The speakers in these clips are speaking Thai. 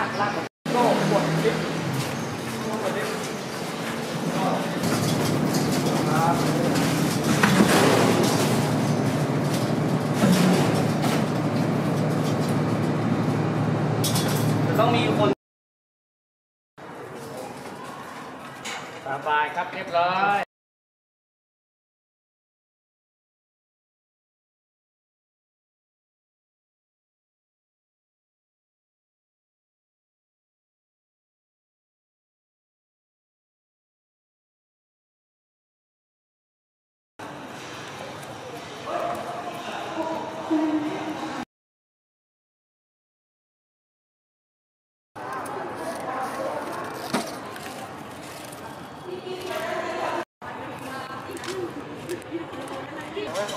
ากลากก็คลิปกดคลิปต้องมีคนสบายครับเรียบร้อย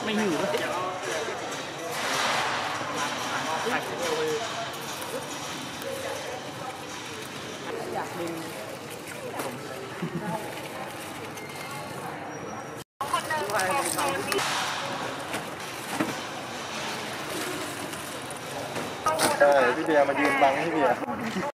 ไม่หิวเลยอยากดูใช่พี่เบียร์มายืนบังให้เบียร์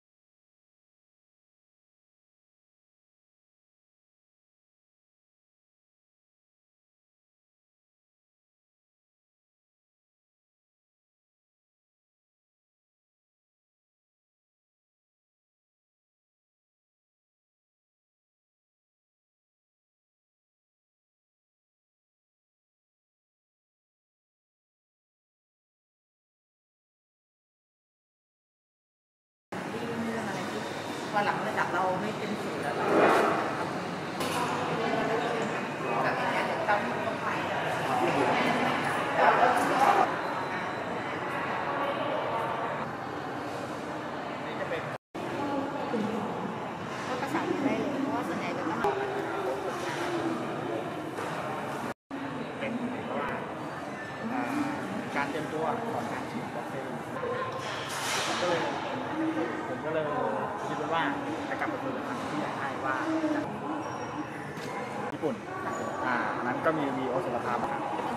วันหลังระดับเราไม่เป็นศูนย์แล้วเราแบบนี้เดี๋ยวต้องต้องไปก็ประสานกันได้เราต้องเป็นเพราการเตรียมตัวก่อนการฉีดวัคซีนก็เลยผมก็เลยคิดไว้ว่า จะกลับไปคุยกับทางที่ไทยว่าญี่ปุ่น อ่านั้นก็มีวีโอสุรภาพครับ